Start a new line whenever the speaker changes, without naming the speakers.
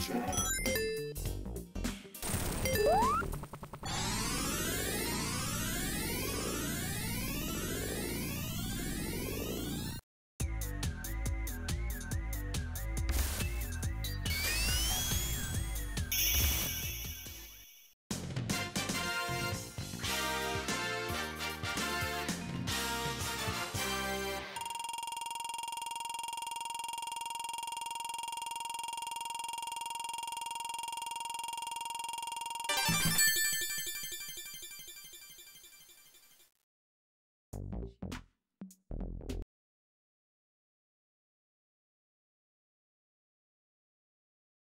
Future.